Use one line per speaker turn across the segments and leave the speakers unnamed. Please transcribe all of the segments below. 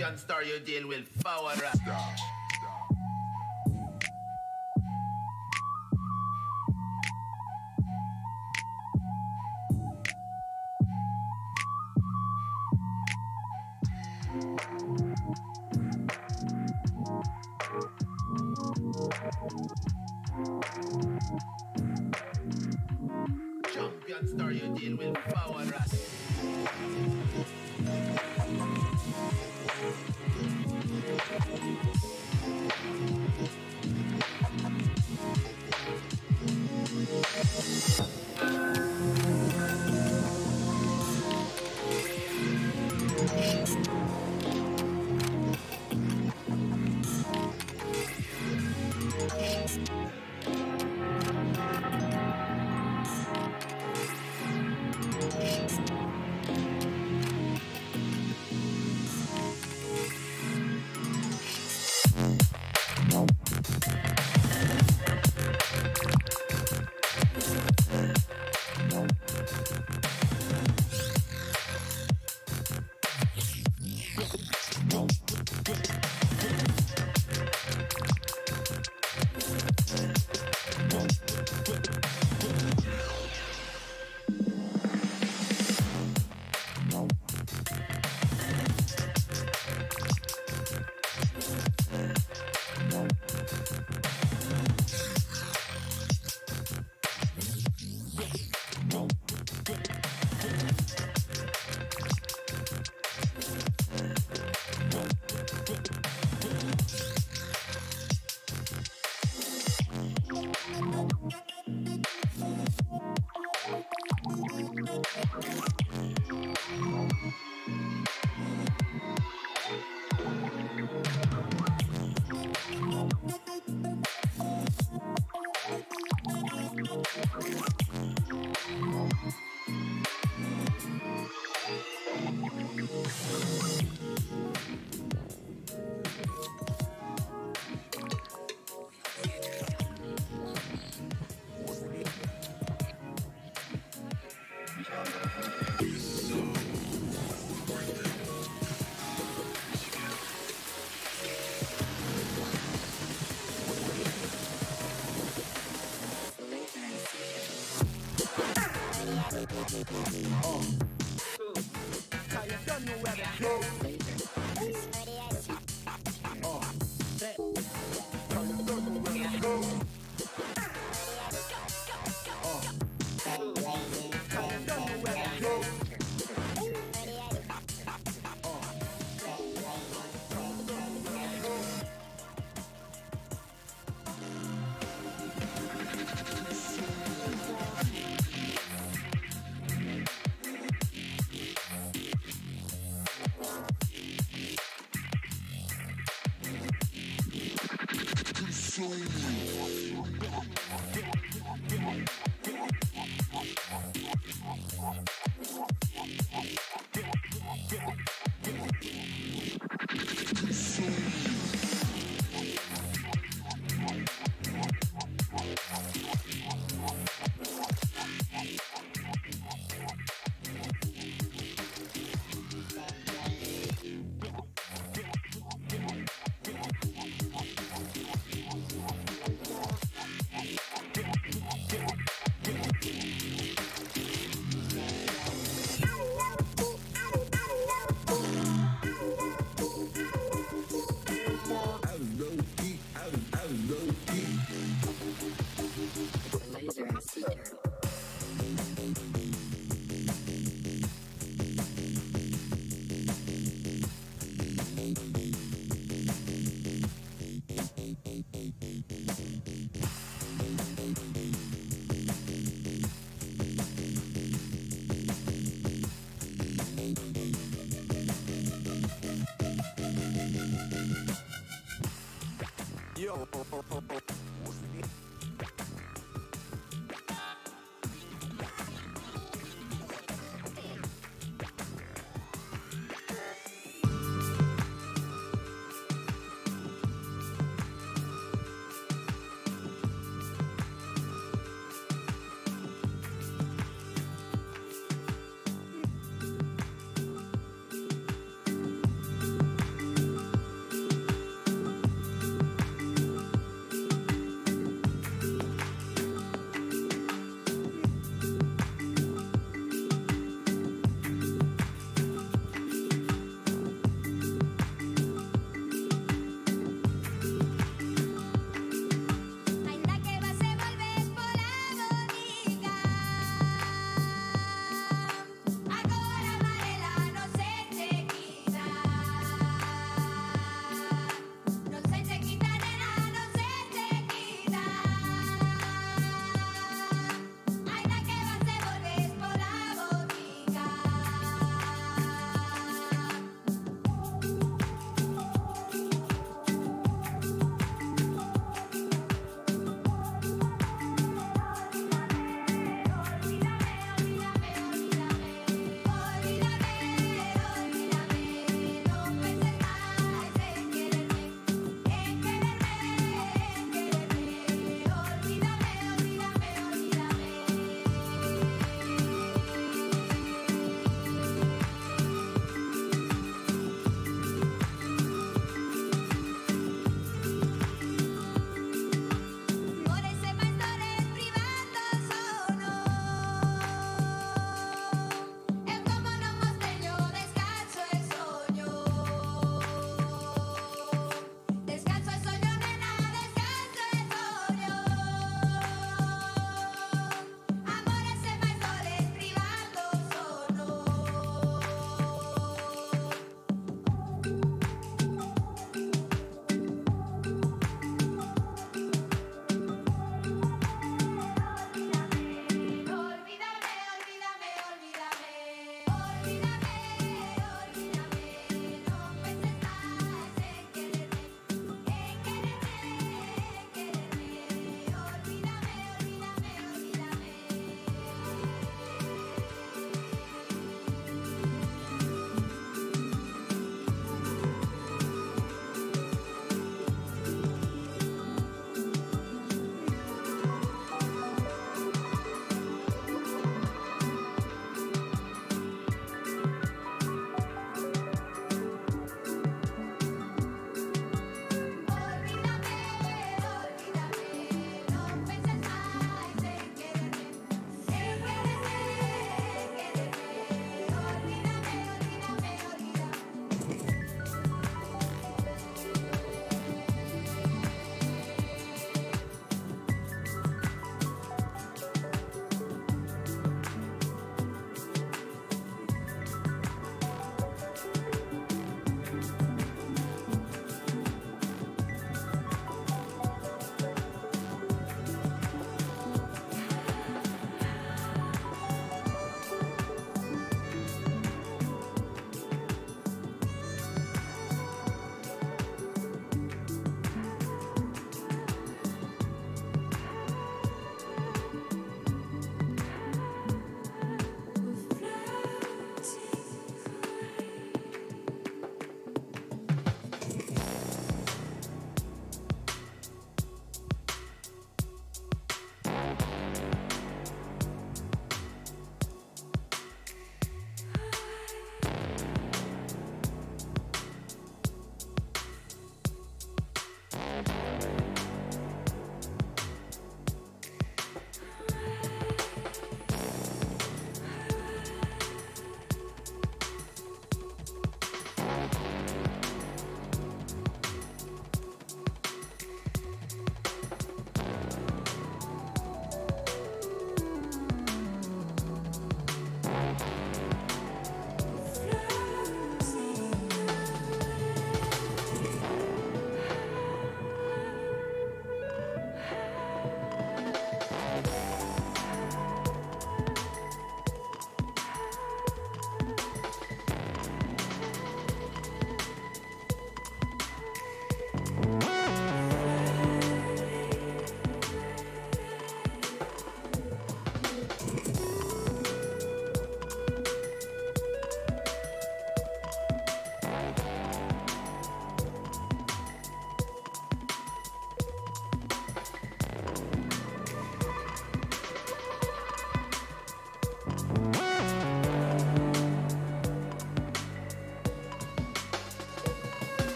Champion star, you deal with power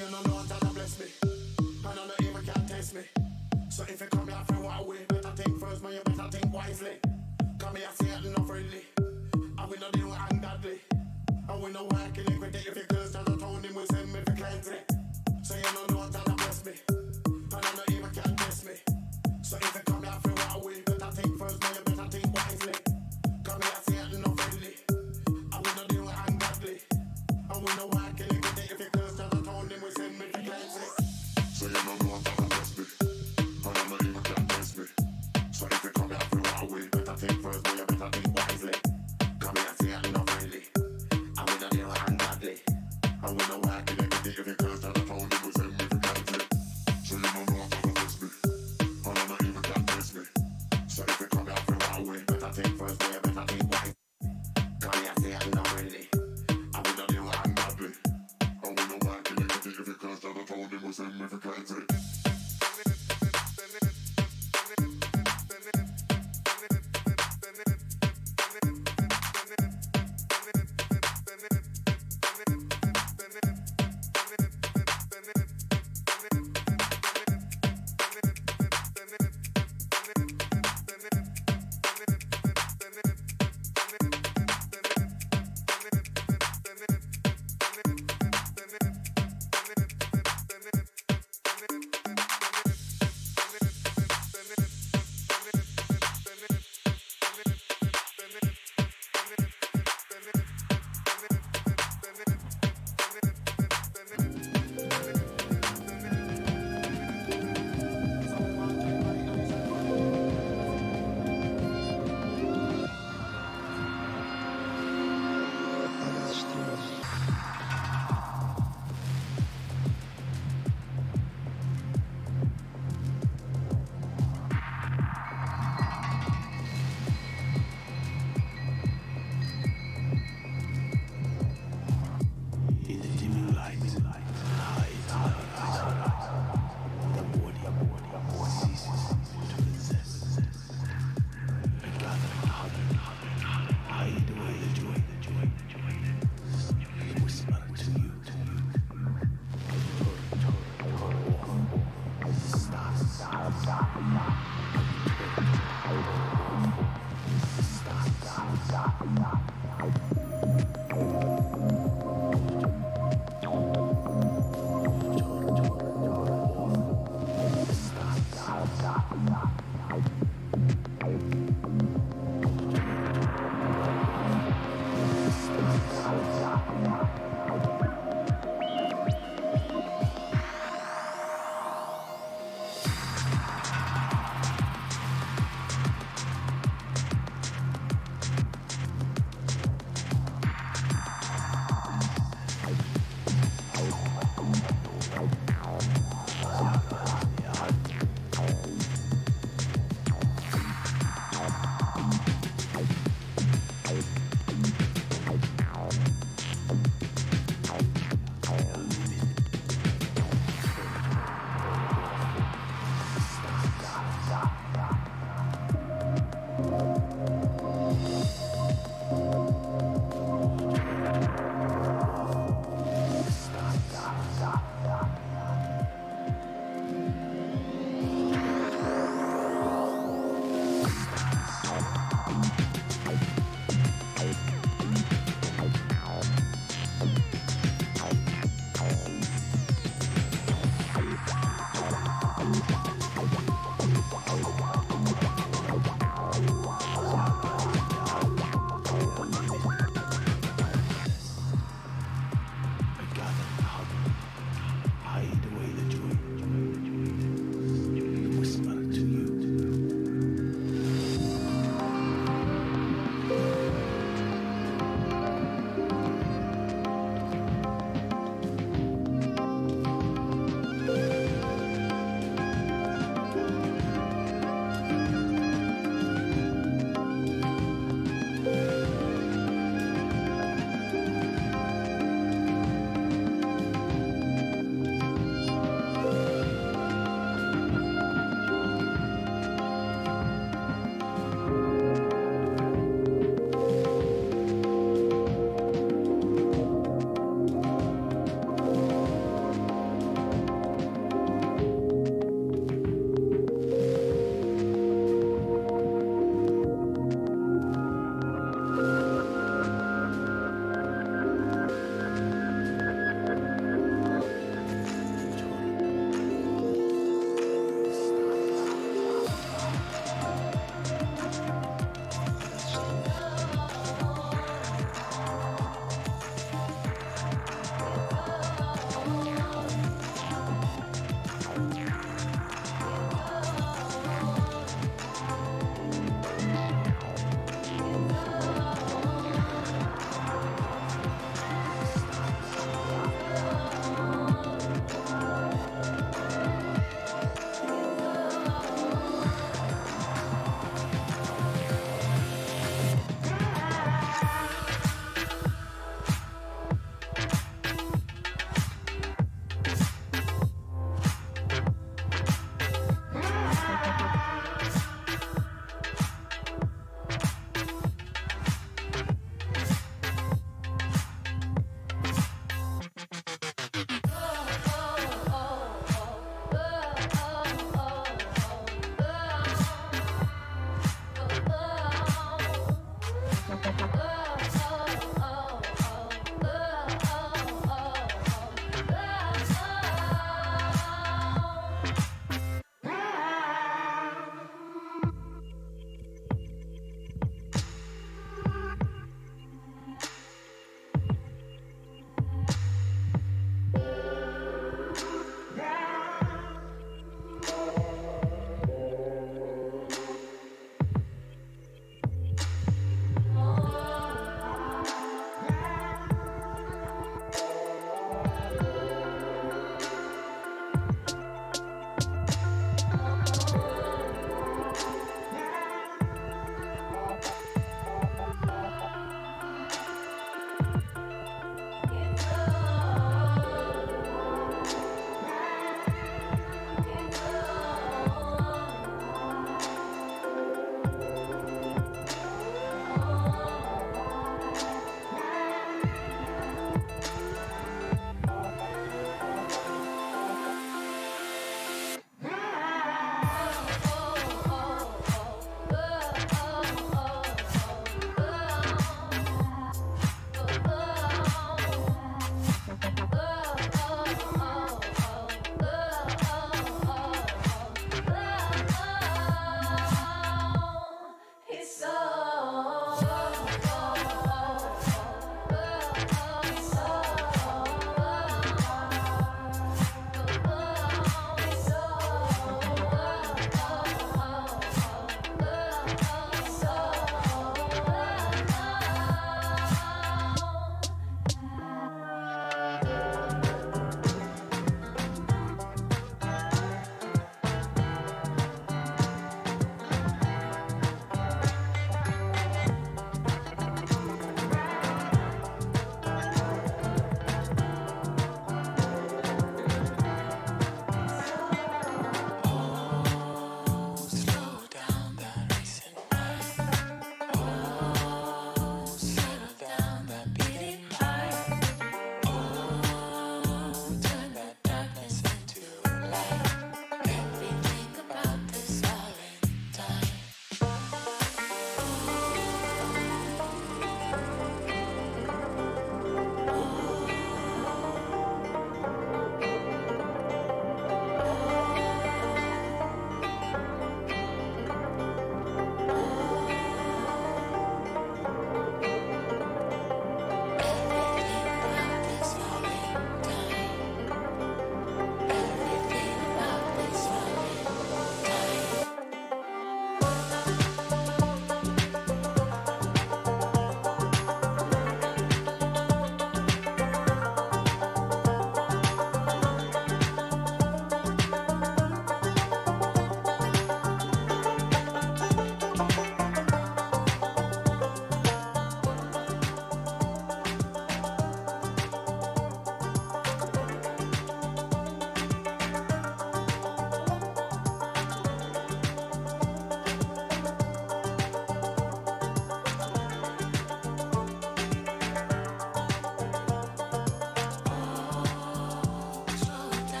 you
no know that I bless me. And I know even can't test me. So if you come here for what way, better think first, man, you better think wisely. Come here, say it not freely. And we no deal with ungodly. And we no work in if you curse, that I told him we send me to cleanse it. So you no know that I bless me. And I know even can't test me. So if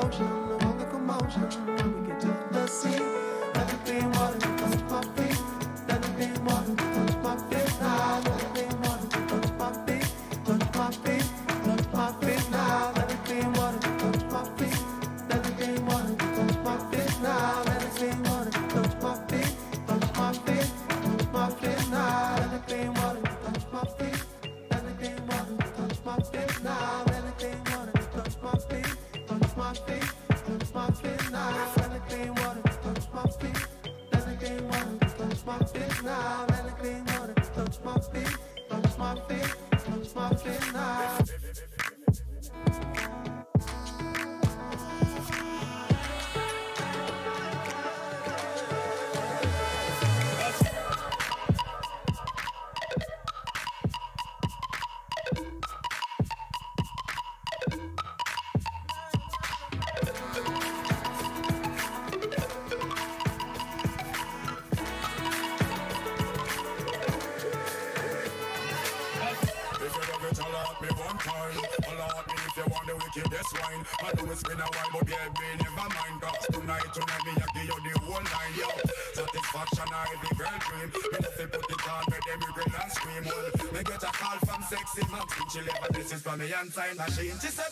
commotion, all the commotion.
baby, never mind us Tonight, tonight, me a give you the whole nine, yo. Satisfaction a the girl dream. Me just say put it on, make them wriggle and scream. Well, me get a call from sexy Maxine She left a message for me and sign machine. She said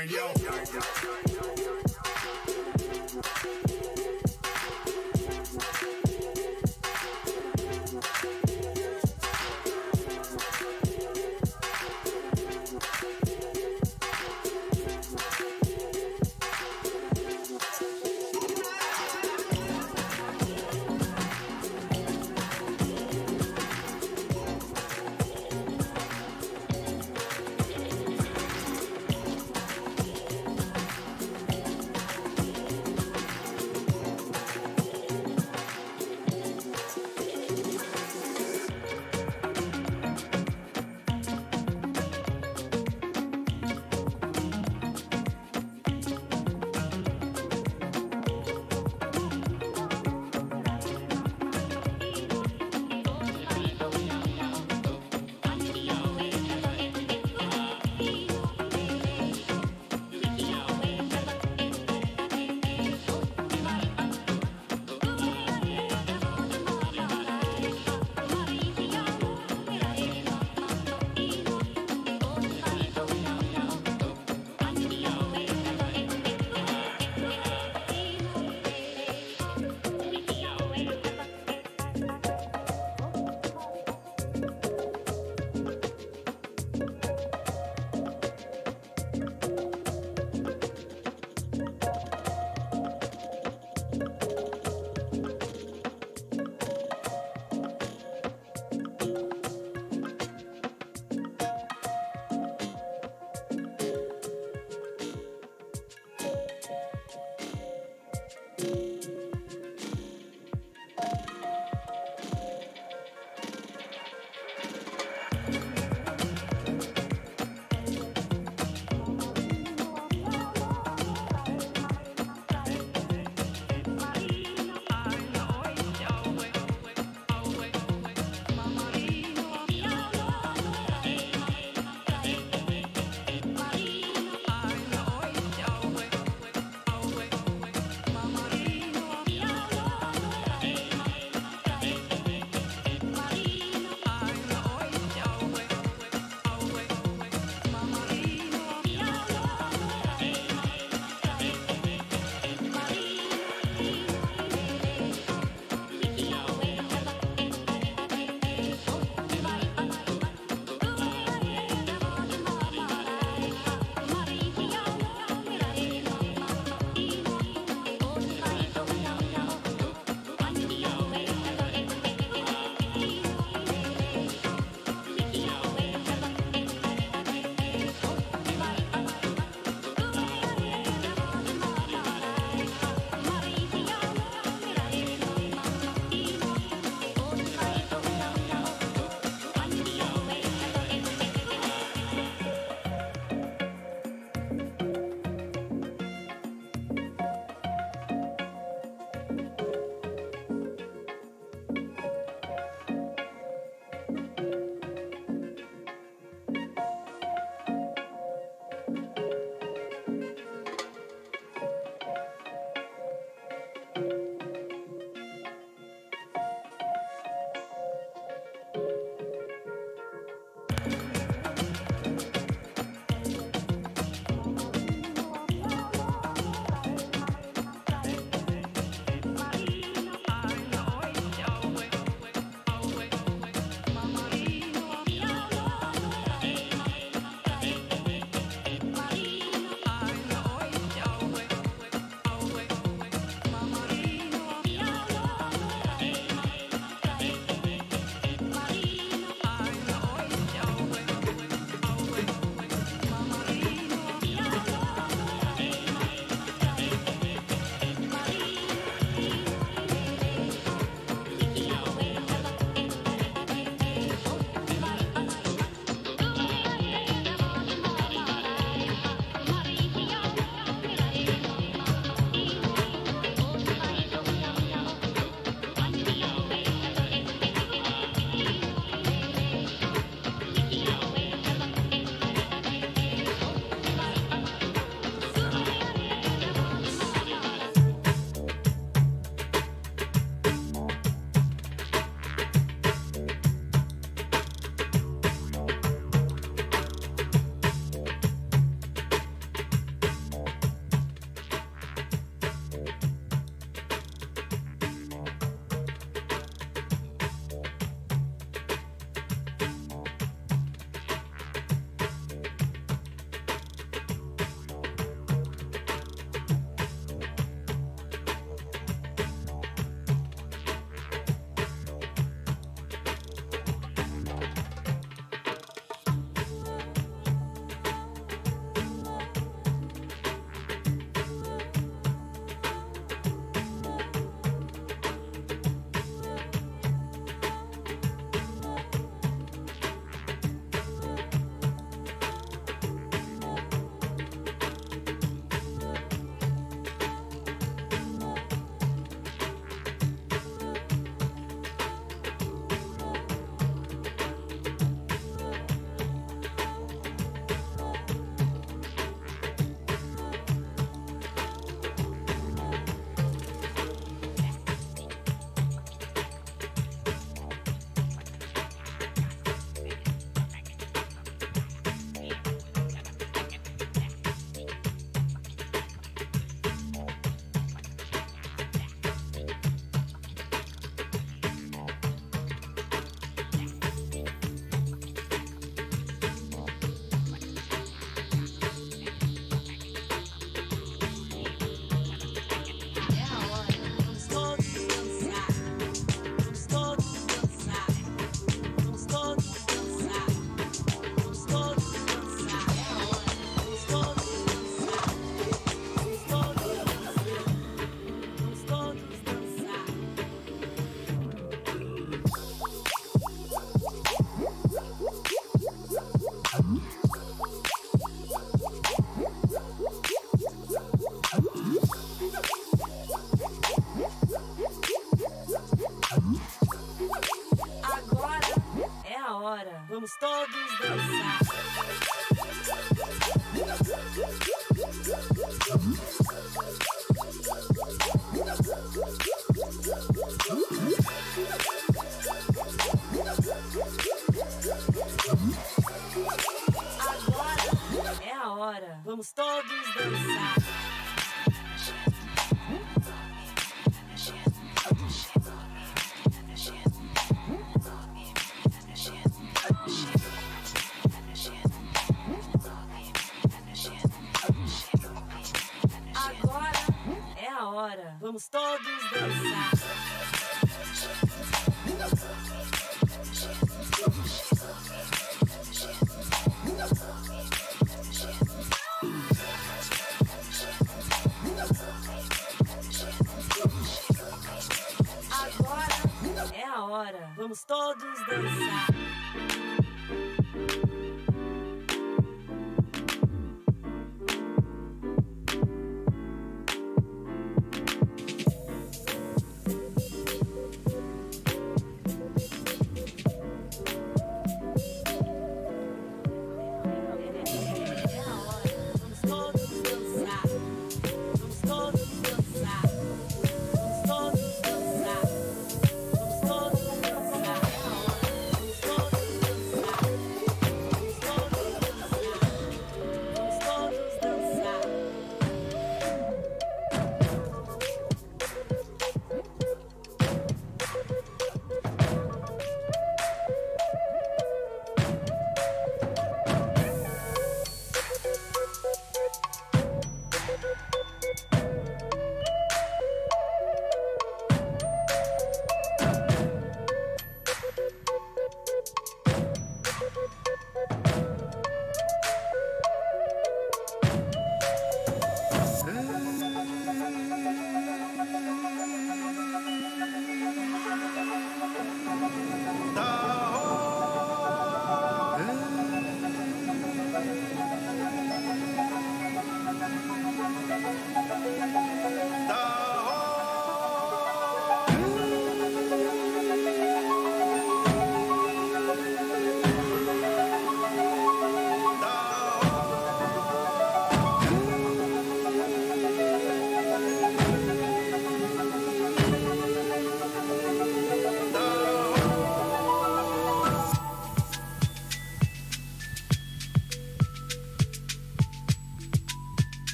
Nine, yo.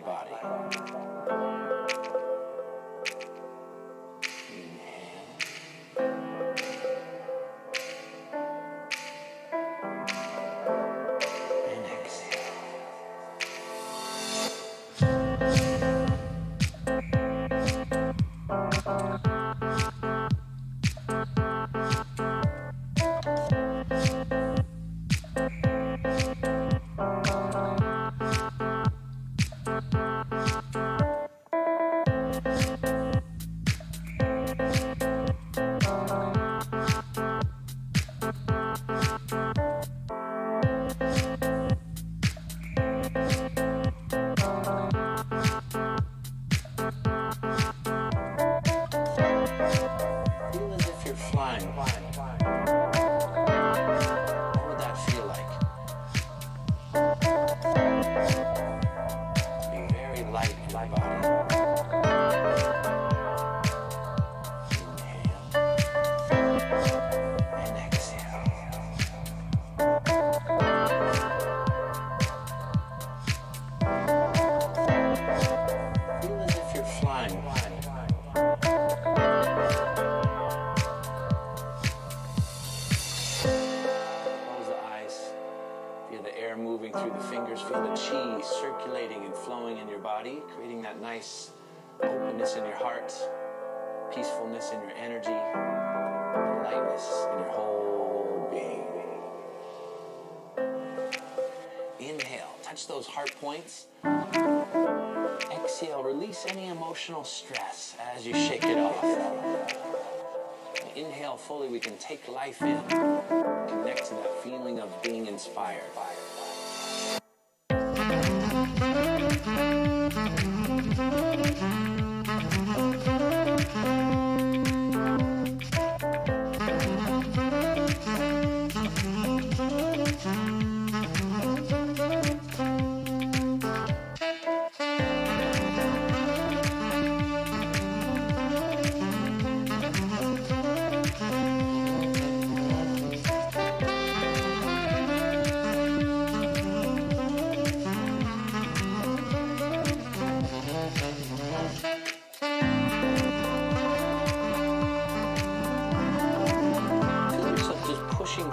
Body. In your energy, lightness in your whole being. Inhale, touch those heart points. Exhale, release any emotional stress as you shake it off. Inhale fully, we can take life in. Connect to that feeling of being inspired.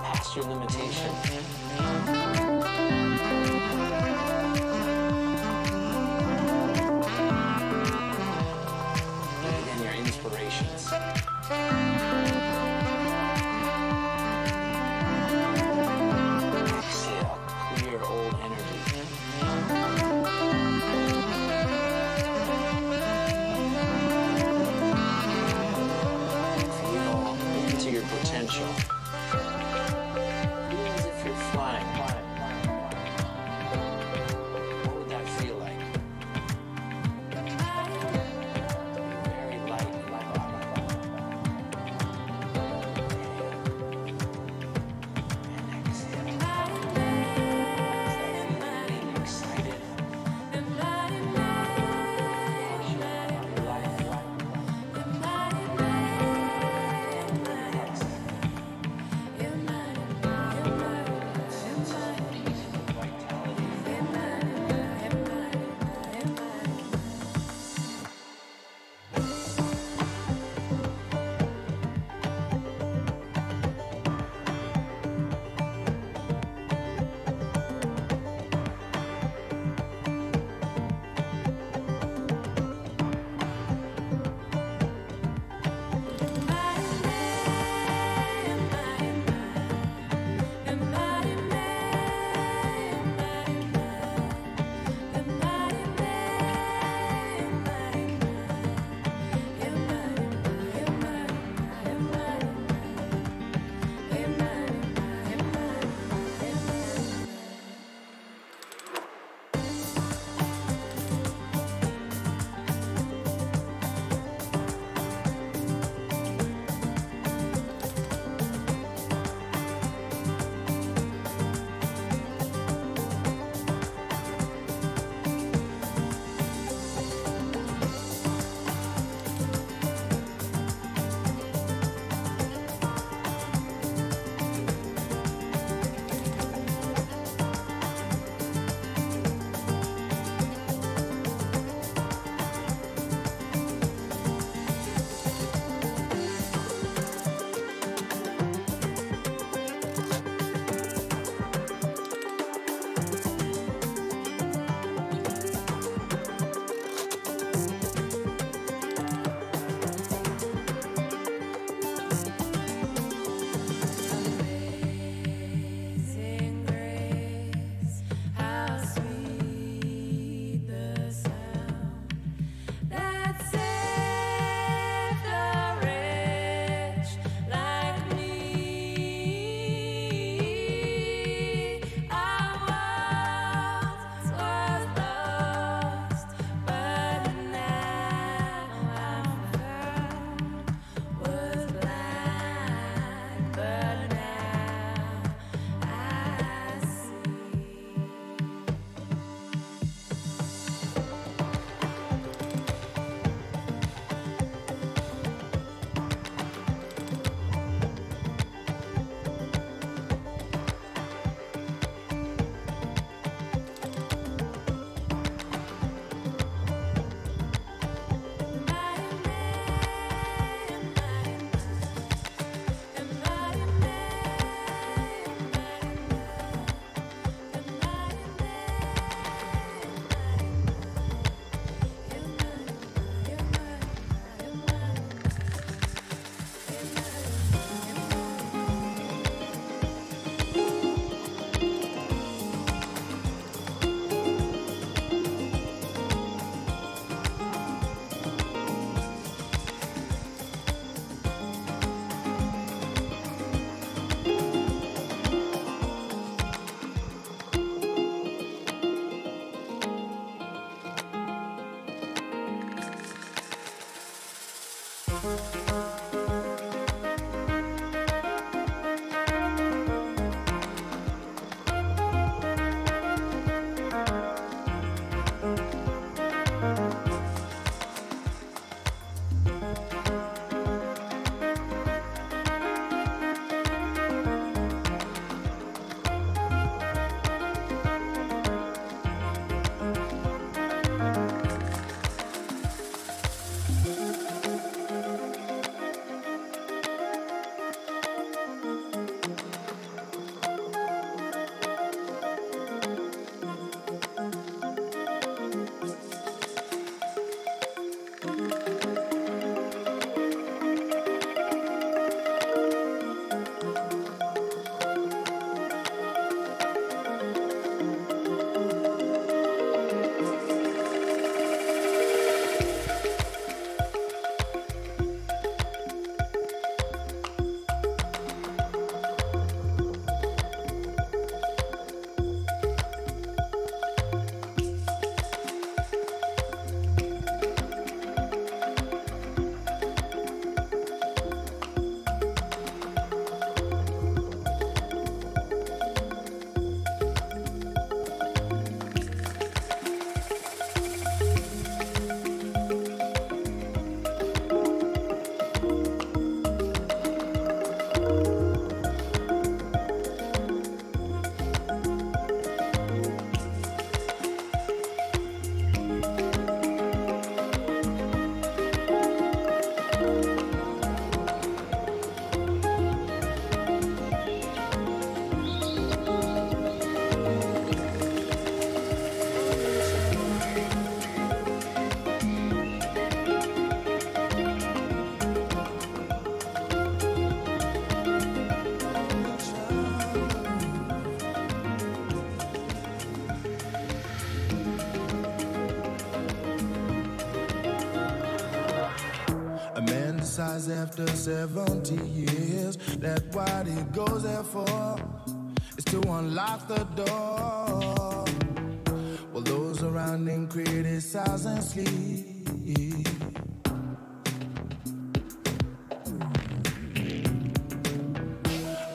past your limitation. After 70 years that what he goes there for is to unlock the door. While those around him criticize and sleep.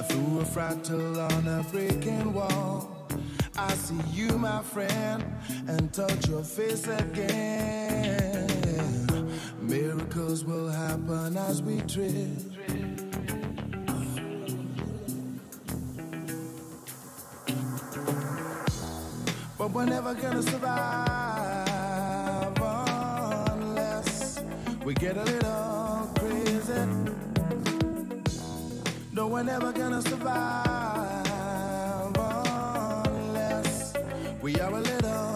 Through a fractal on a breaking wall, I see you, my friend, and touch your face again. Miracles will happen as we drift. But we're never gonna survive unless we get a little crazy. No, we're never gonna survive unless we are a little.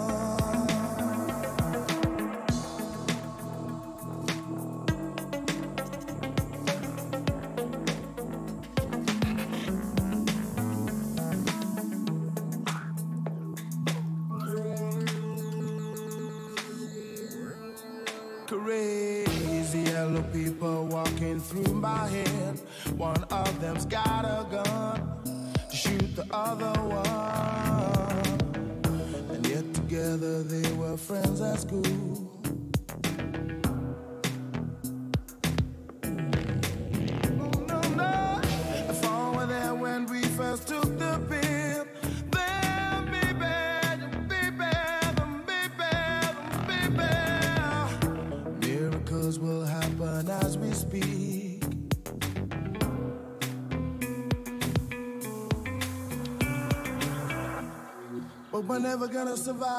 Never gonna survive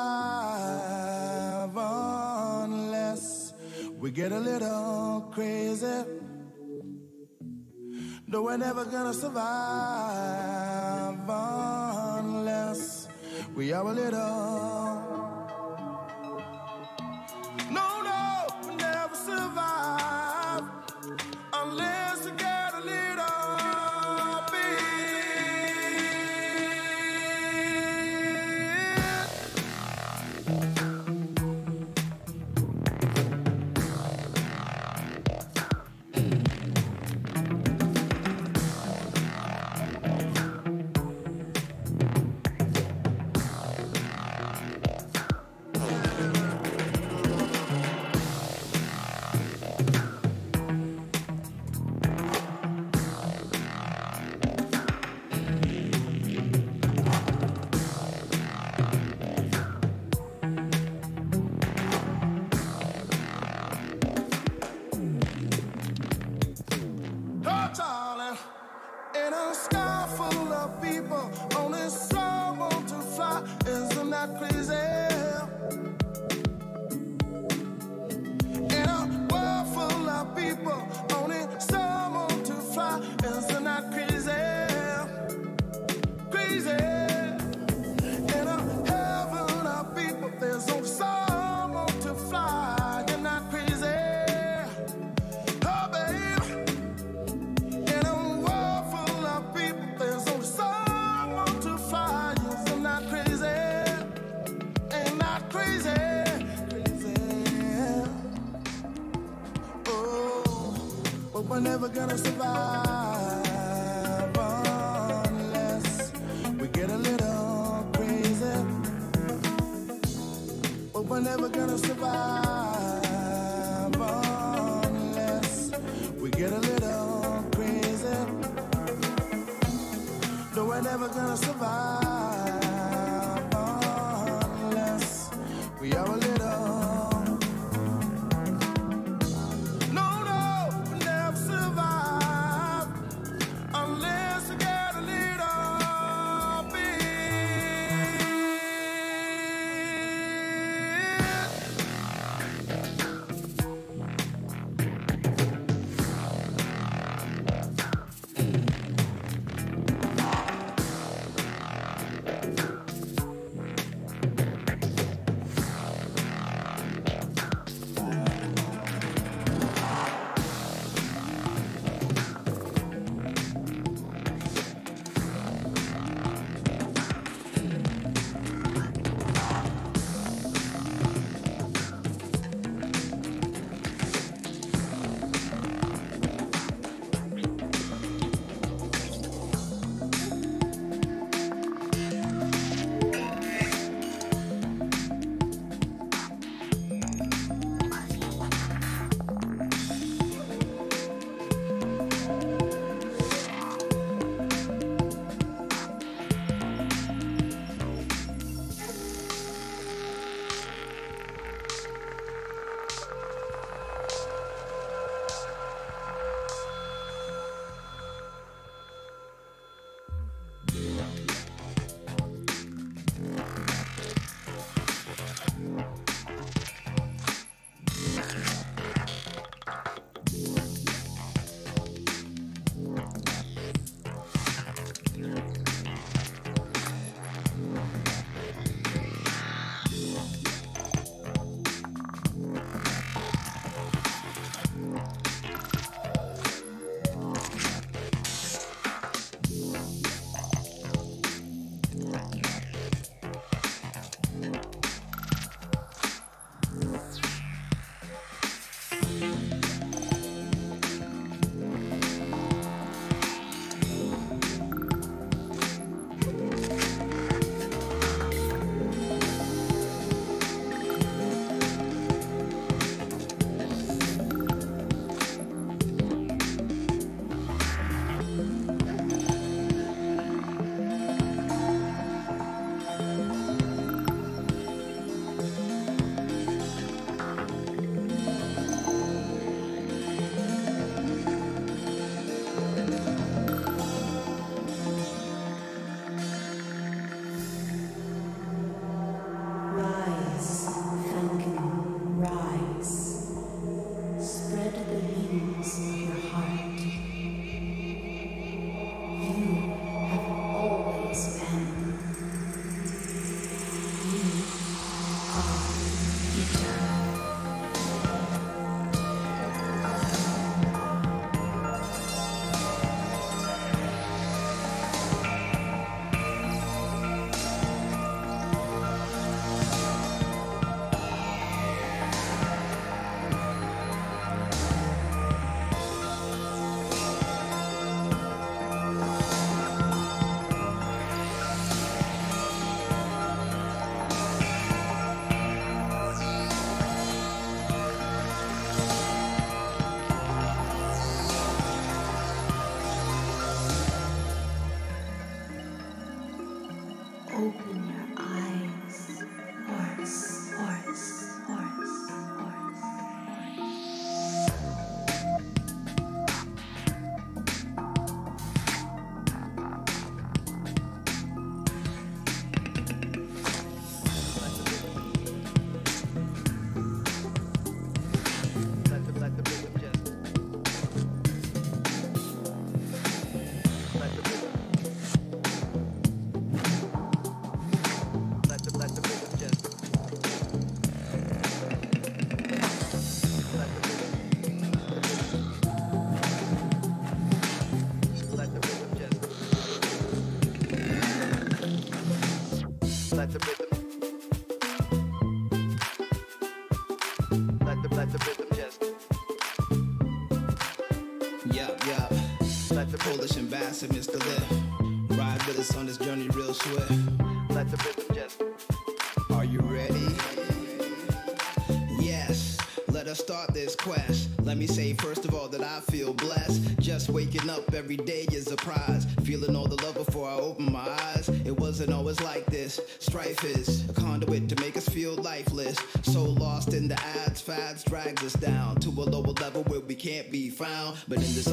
unless we get a little crazy. No, we're never gonna survive unless we are a little.
But we're never gonna survive unless we get a little crazy. But we're never gonna survive unless we get a little crazy. No, we're never gonna survive unless we are a little.
But in the
this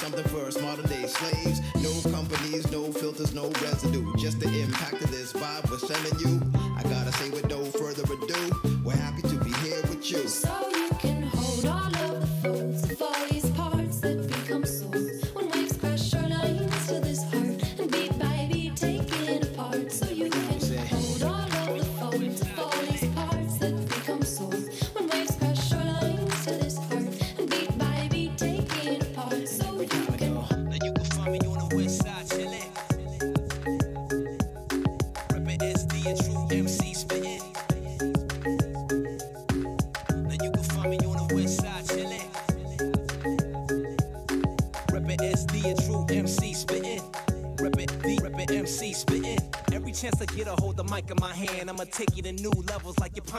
something for modern day slaves. No companies, no filters, no residue. Just the impact of this vibe we're sending you.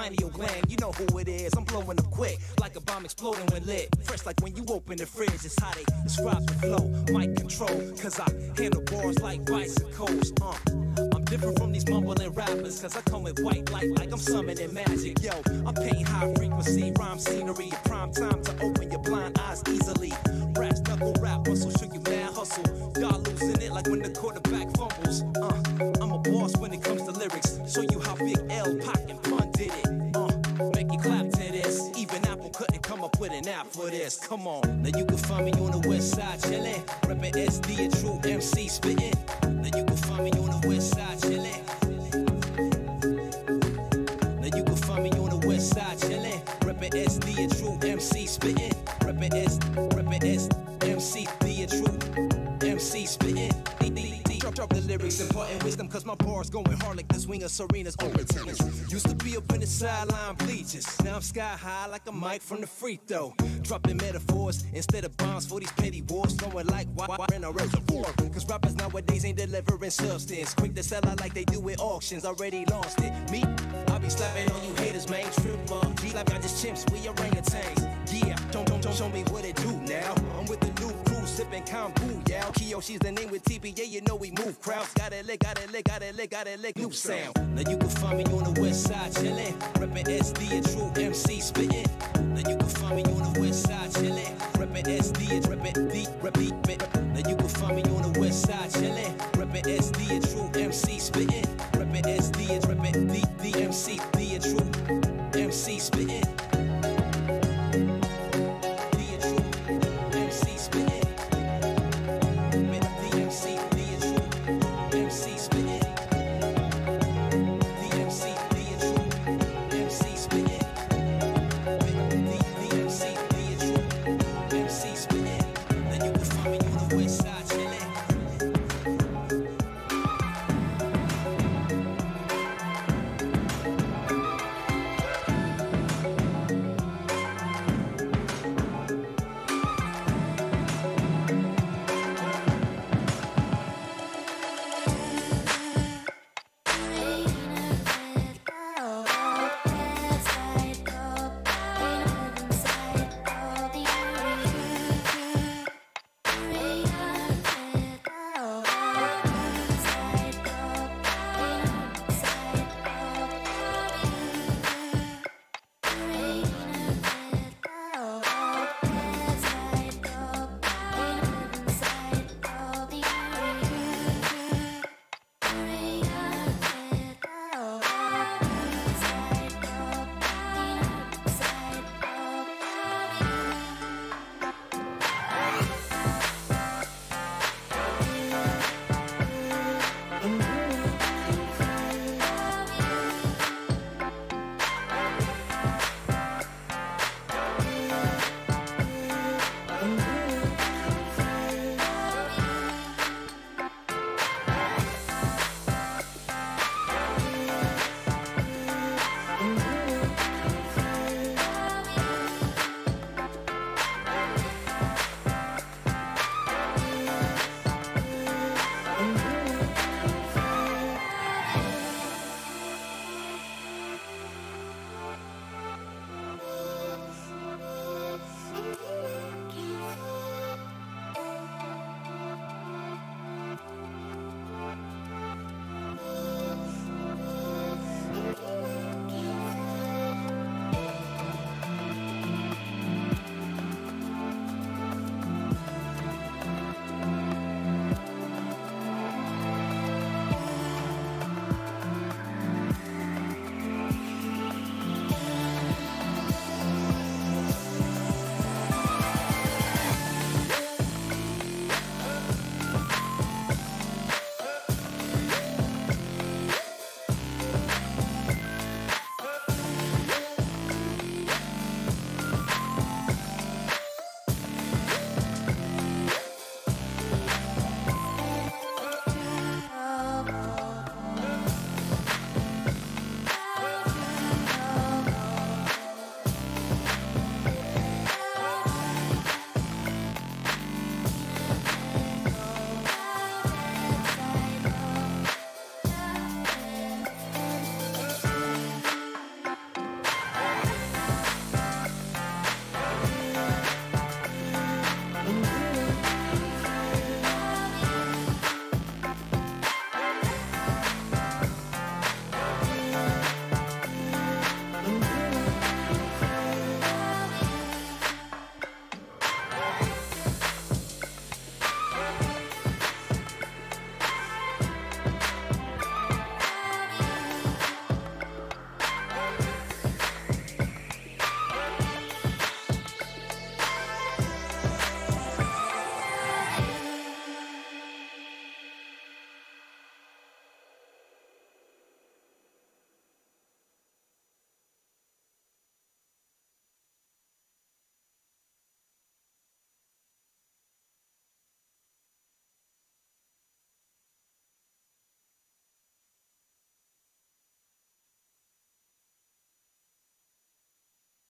Pineal gland. You know who it is, I'm blowing up quick, like a bomb exploding when lit. Fresh like when you open the fridge, it's how they describe the flow. Mic control, cause I handle bars like bicycles. Come on, now you can find me on the west side chillin'. Reppin' SD and true MC spittin'. Now you can find me on the west side chillin'. Now you can find me on the west side chillin'. Reppin' SD and true MC spittin'. Reppin' S, reppin' S, MC, and true MC spittin'. Drop, drop the lyrics, imparting wisdom, cause my bars going hard like the swing of Serena's open tennis. Used to be up in the sideline Sky high like a mic from the free throw. Dropping metaphors instead of bombs for these petty wars. Flowing like water in a reservoir. Cause rappers nowadays ain't delivering substance. Quick to sell out like they do at auctions. Already lost it. Me, I be slapping on you haters, man. Trip up. G like I just chimps, we orangutans. Yeah, don't, don't, don't show me what it do now. I'm with the new sipping kombu, yeah. Kyo, she's the name with TBA, you know we move crowds. Got it lit, got it lit, got it lit, got it lit, new sound. Now you can find me on the west side chillin', reppin' SD, and true MC spittin'. Now you can find me on the west side chillin', reppin' SD, and reppin' deep, reppin' bit. Now you can find me on the west side chillin', reppin' SD, and true MC spittin'. Reppin' SD, and reppin' deep, DMC, the true MC spittin'.